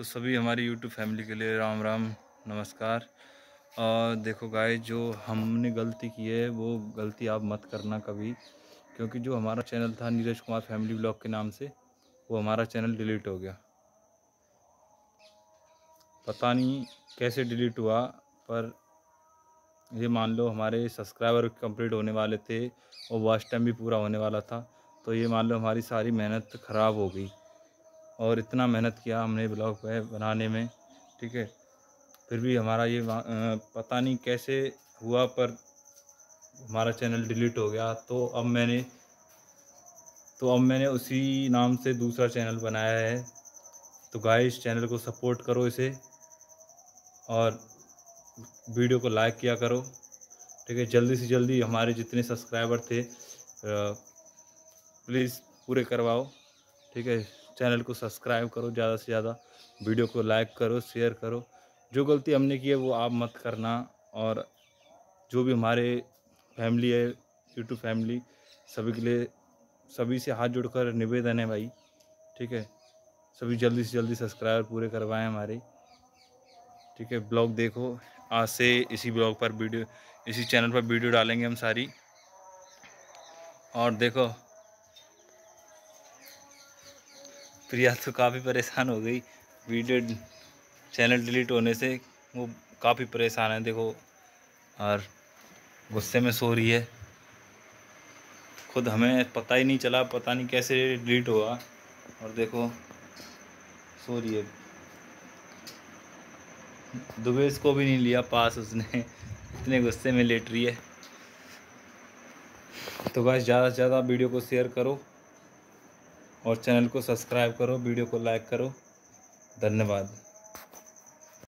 तो सभी हमारी यूट्यूब फैमिली के लिए राम राम, नमस्कार। और देखो गाय जो हमने गलती की है, वो गलती आप मत करना कभी। क्योंकि जो हमारा चैनल था नीरज कुमार फैमिली ब्लॉग के नाम से, वो हमारा चैनल डिलीट हो गया। पता नहीं कैसे डिलीट हुआ, पर ये मान लो हमारे सब्सक्राइबर कंप्लीट होने वाले थे, और वॉच टाइम भी पूरा होने वाला था तो ये मान लो हमारी सारी मेहनत ख़राब हो गई। और इतना मेहनत किया हमने ब्लॉग पे बनाने में, ठीक है। फिर भी हमारा ये पता नहीं कैसे हुआ, पर हमारा चैनल डिलीट हो गया। तो अब मैंने तो अब मैंने उसी नाम से दूसरा चैनल बनाया है। तो गाय चैनल को सपोर्ट करो इसे और वीडियो को लाइक किया करो, ठीक है। जल्दी से जल्दी हमारे जितने सब्सक्राइबर थे प्लीज़ पूरे करवाओ। ठीक है, चैनल को सब्सक्राइब करो ज़्यादा से ज़्यादा, वीडियो को लाइक करो, शेयर करो। जो गलती हमने की है, वो आप मत करना और जो भी हमारे फैमिली है, यूट्यूब फैमिली, सभी के लिए, सभी से हाथ जोड़कर निवेदन है भाई, ठीक है। सभी जल्दी से जल्दी सब्सक्राइबर पूरे करवाएँ हमारे, ठीक है। ब्लॉग देखो, आज से इसी ब्लॉग पर वीडियो, इसी चैनल पर वीडियो डालेंगे हम सारी। और देखो प्रिया तो काफ़ी परेशान हो गई। वीडियो चैनल डिलीट होने से वो काफ़ी परेशान है, देखो। और गुस्से में सो रही है। खुद हमें पता ही नहीं चला, पता नहीं कैसे डिलीट हुआ। और देखो, सो रही है। दुबेश को भी नहीं लिया पास उसने। इतने गुस्से में लेट रही है। तो बस ज़्यादा से ज़्यादा वीडियो को शेयर करो। और चैनल को सब्सक्राइब करो वीडियो को लाइक करो। धन्यवाद।